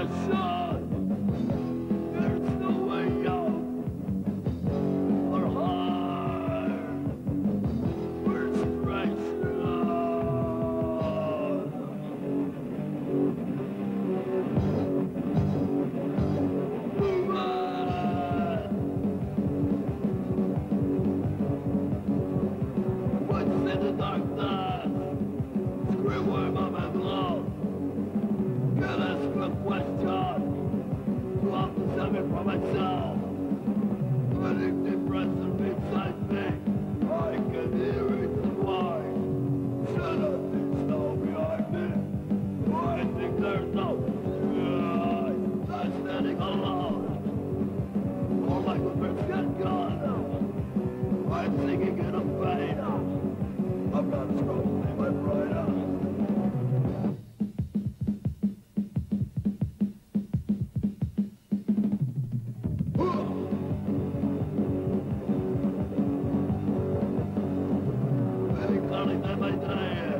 Awesome. addicted for myself. I'm addicted present inside me. I can hear it why. Should I be so behind me? I think there's no good. I'm standing alone. All my good friends got gone. I'm singing in a vein. I'm not a strong man. solita baitaia.